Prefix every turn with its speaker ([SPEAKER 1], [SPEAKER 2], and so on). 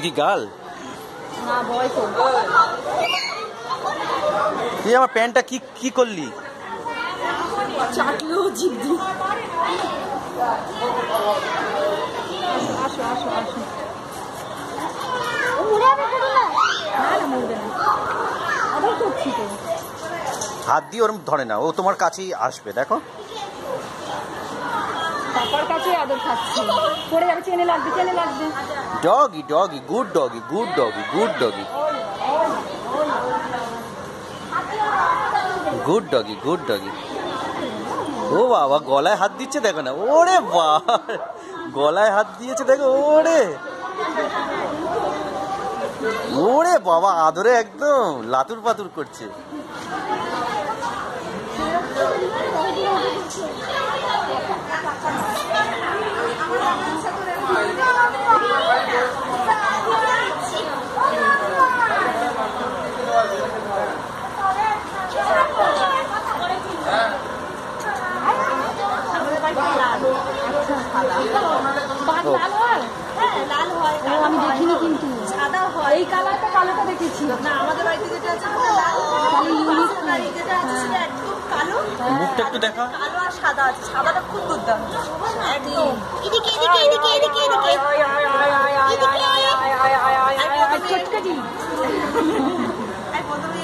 [SPEAKER 1] কি গাল? তুই আমার প্যান্টটা কি কি করলি? হাত দিয়ে ওরম ধরে না ও তোমার কাছেই আসবে দেখো।
[SPEAKER 2] খাচ্ছি। পড়ে যাবে, চেনে লাগবে চেনে লাগবে।
[SPEAKER 1] Doggy doggy good doggy good doggy good doggy good doggy good doggy ও বাবা, গলায় হাত দিচ্ছে দেখো না। ওরে বাবা গলায় হাত দিয়েছে দেখো, ওরে। ওরে বাবা, আদরে একদম লাতুর পাতুর করছে।
[SPEAKER 2] লাল হয়
[SPEAKER 3] হ্যাঁ লাল হয়
[SPEAKER 2] আমি দেখিনি কিন্তু
[SPEAKER 3] সাদা হয়
[SPEAKER 2] এই কালারটা কালোটা দেখেছি
[SPEAKER 3] না আমাদের বাড়িতে যেটা আছে লাল যেটা আছে সেটা একদম কালো
[SPEAKER 1] মুখটা একটু দেখা
[SPEAKER 3] কালো আর সাদা আছে সাদাটা খুব দুর্দান্ত একদম এদিকে এদিকে এদিকে এদিকে এদিকে প্রথমে